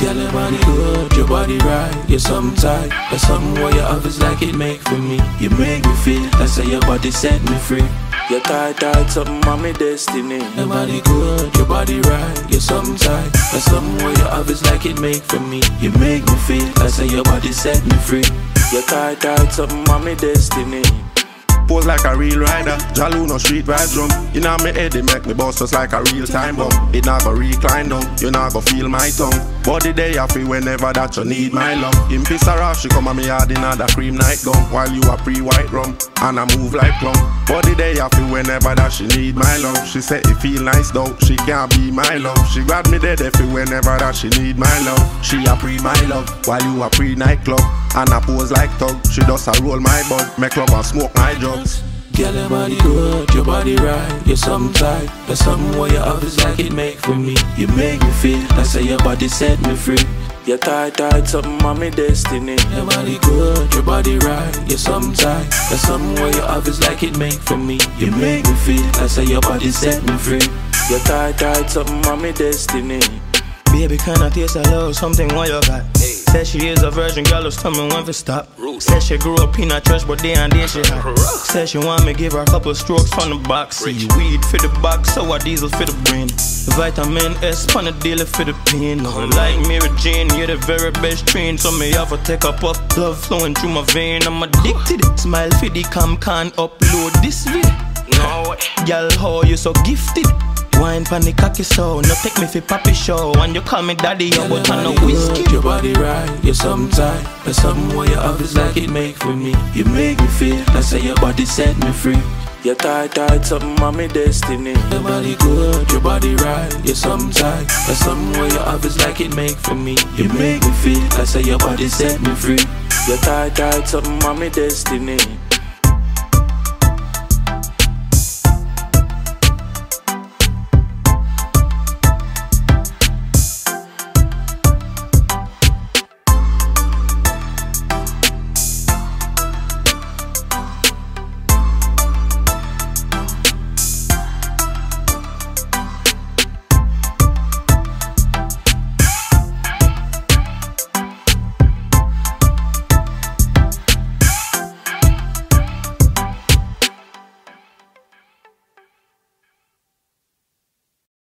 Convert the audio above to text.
your body good, your body right, you're something tight. But something where your office like it make for me. You make me feel, that's how your body set me free. You're tight, tight, something on me destiny. Your body good, your body right, you're something tight. But something where your office like it make for me. You make me feel, that's how your body set me free. You're tight, tight, something on me destiny. Pose like a real rider, Jalu no street ride drum. You know me head, it make me bust just like a real time bomb. It not go recline down, you not go feel my tongue. Body day I feel whenever that you need my love. In piss off, she come at me hard in the cream night gum. While you are pre-white rum, and I move like plum. Body day I feel whenever that she need my love. She said it feel nice though, she can't be my love. She grab me dead if whenever that she need my love. She a pre my love, while you a pre nightclub. And I pose like thug, she does a roll my bud, make love and smoke my drugs. Girl, your body good, your body right, you're something tight. There's something where your office like it make for me. You make me feel, that's how your body set me free. You're tight, tight, something on me destiny. Your body good, your body right, you're something tight. There's something where your office like it make for me. You make me feel, that's how your body set me free. You're tight, tight, something on me destiny. Baby, can I taste a love, something what you got? Said she is a virgin, girl, just tell me when to stop. Said she grew up in a church, but day and day she hot. Said she want me give her a couple strokes from the box. See, weed for the box, sour diesel for the brain. Vitamin S, pan the daily for the pain. Like Mary Jane, you're the very best train. So me have to take up up, love flowing through my vein. I'm addicted. Smile for the cam, can't upload this way. No way. Girl, how you so gifted? Wine pan the cocky so No take me for papi show And you call me daddy, yo, but I no whiskey your body right, you're something tight. There's something where your office like it make for me. You make me feel, that's say your body set me free. You're tight, tight, something on me destiny. Your body good, your body right, you're something tight. There's something where your office like it make for me. You make me feel, that's say your body set me free. You're tight, tight, something on me destiny.